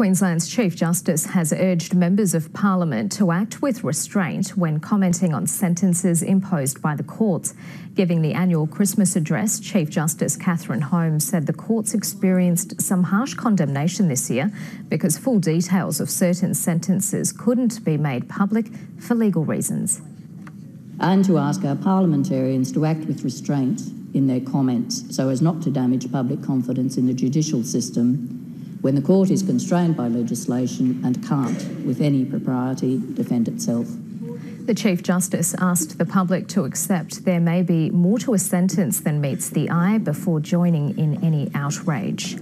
Queensland's Chief Justice has urged members of Parliament to act with restraint when commenting on sentences imposed by the courts. Giving the annual Christmas address, Chief Justice Catherine Holmes said the courts experienced some harsh condemnation this year because full details of certain sentences couldn't be made public for legal reasons. And to ask our parliamentarians to act with restraint in their comments so as not to damage public confidence in the judicial system when the court is constrained by legislation and can't, with any propriety, defend itself. The Chief Justice asked the public to accept there may be more to a sentence than meets the eye before joining in any outrage.